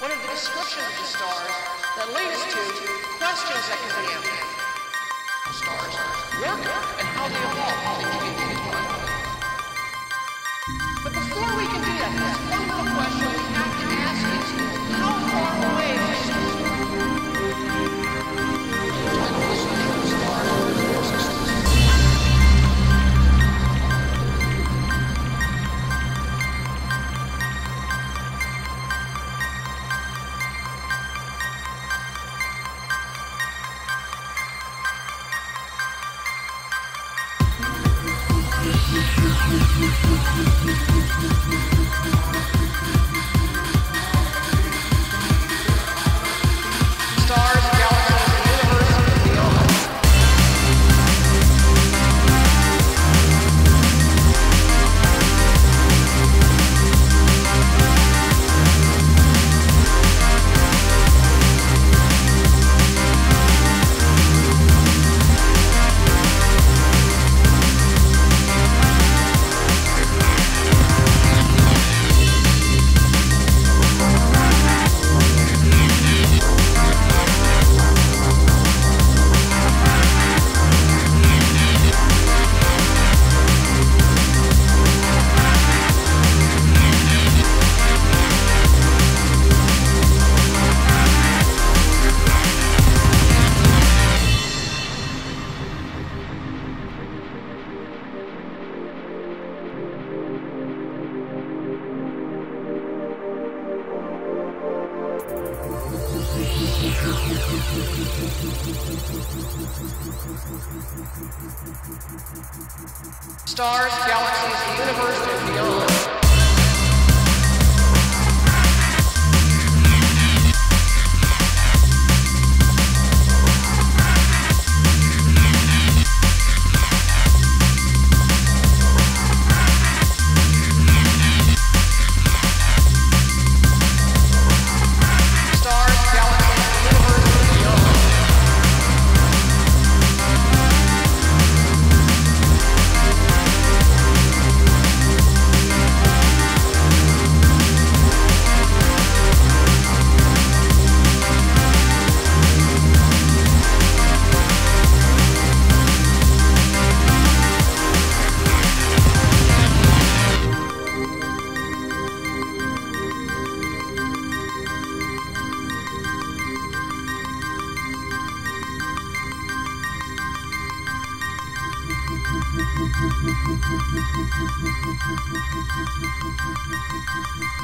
One of the descriptions of the stars that lead us to questions that can be answered. Stars work and how they evolve. But before we Stars, Stars, galaxies, universe, and beyond. Thank you.